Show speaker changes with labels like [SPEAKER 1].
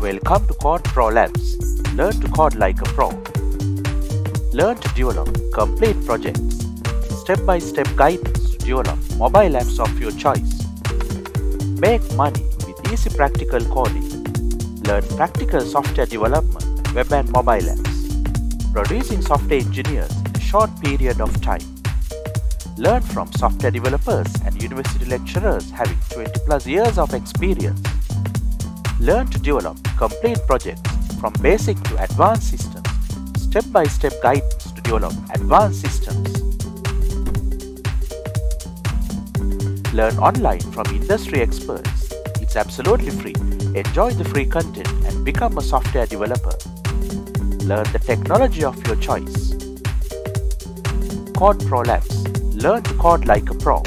[SPEAKER 1] Welcome to Code Pro Labs. Learn to code like a pro. Learn to develop complete projects. Step-by-step guidance to develop mobile apps of your choice. Make money with easy practical coding. Learn practical software development, web and mobile apps. Producing software engineers in a short period of time. Learn from software developers and university lecturers having 20 plus years of experience. Learn to develop complete projects from basic to advanced systems. Step-by-step guidance to develop advanced systems. Learn online from industry experts. It's absolutely free. Enjoy the free content and become a software developer. Learn the technology of your choice. Code Pro Labs. Learn to code like a pro.